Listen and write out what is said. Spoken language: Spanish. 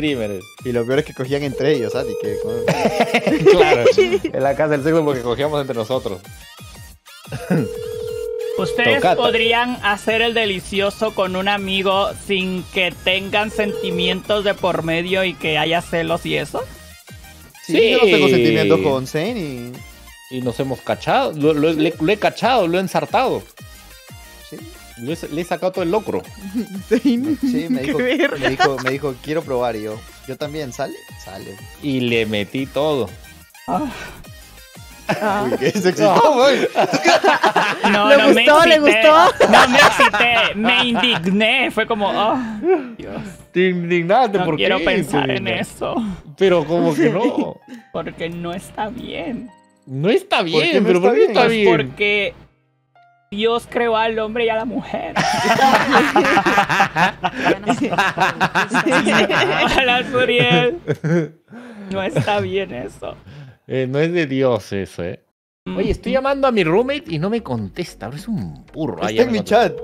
streamers. Y lo peor es que cogían entre ellos, ¿sabes? Que, claro, en la casa del sexo porque cogíamos entre nosotros. Ustedes Tocata. podrían hacer el delicioso con un amigo sin que tengan sentimientos de por medio y que haya celos y eso. Sí, yo no tengo sentimientos con Zen y... Y nos hemos cachado. Lo, lo- le, lo he cachado, lo he ensartado. He- le he sacado todo el locro. sí me, Qué dijo, me, dijo, me dijo, quiero probar. Y yo, ¿yo también? ¿Sale? Sale. Y le metí todo. Ah. Uy, ¿qué se excitó, güey? No, ¿Le no me gustó? ¿Le gustó? No me excité, me indigné. Fue como, oh, Dios, Te indignaste, no ¿por quiero qué? pensar en eso. Pero como que no. Porque no está bien. No está qué bien, no pero está ¿por qué bien? está Pues bien? porque Dios creó al hombre y a la mujer. Ojalá, Suriel. No está bien eso. Eh, no es de Dios eso, eh. Oye, estoy llamando a mi roommate y no me contesta. Ahora es un burro. Está en mi chat.